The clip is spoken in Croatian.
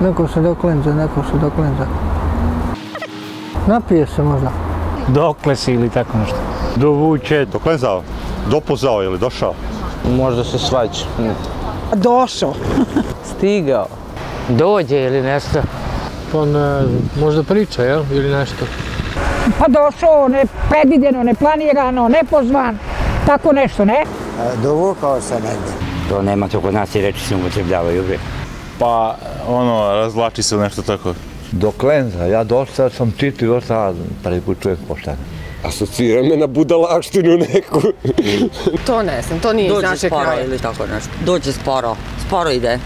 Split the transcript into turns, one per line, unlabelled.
Neko se doklenza, neko se doklenza. Napije se možda.
Dokle si ili tako nešto. Dovuče.
Doklenzao, dopozao ili došao?
Možda se svađa.
Došao.
Stigao.
Dođe ili nešto.
Pa ne, možda priča, jel? Ili nešto.
Pa došao, nepredvidjeno, neplanirano, nepozvan. Tako nešto, ne?
Dovukao se negdje.
To nema to kod nas i reči se upotrebljavaju uvijek.
Pa, ono, razvlači se nešto tako.
Doklenza, ja dosta sam čitio, dosta prvi put čujem pošteno.
Asocira me na budalaštinu neku.
To ne znam, to nije iz
Dođe
našeg
sporo
kraja.
ili tako nešto. Dođe sporo, sporo ide.